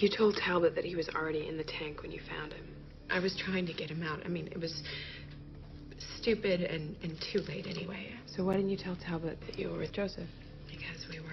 You told Talbot that he was already in the tank when you found him. I was trying to get him out. I mean, it was stupid and, and too late anyway. So why didn't you tell Talbot that you were with Josef? Because we were.